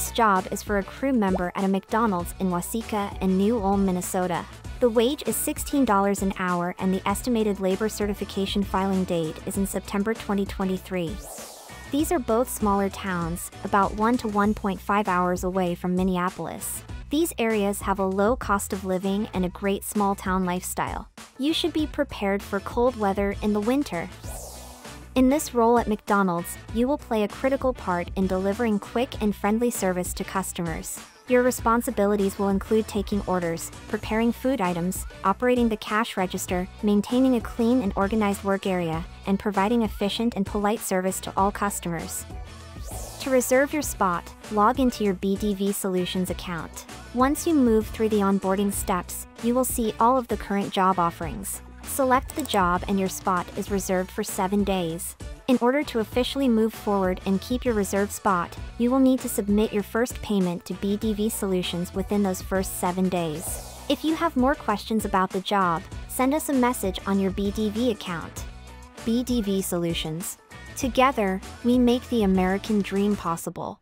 This job is for a crew member at a McDonald's in Waseca and New Ulm, Minnesota. The wage is $16 an hour and the estimated labor certification filing date is in September 2023. These are both smaller towns, about 1 to 1.5 hours away from Minneapolis. These areas have a low cost of living and a great small town lifestyle. You should be prepared for cold weather in the winter. In this role at McDonald's, you will play a critical part in delivering quick and friendly service to customers. Your responsibilities will include taking orders, preparing food items, operating the cash register, maintaining a clean and organized work area, and providing efficient and polite service to all customers. To reserve your spot, log into your BDV Solutions account. Once you move through the onboarding steps, you will see all of the current job offerings. Select the job and your spot is reserved for 7 days. In order to officially move forward and keep your reserved spot, you will need to submit your first payment to BDV Solutions within those first 7 days. If you have more questions about the job, send us a message on your BDV account. BDV Solutions. Together, we make the American dream possible.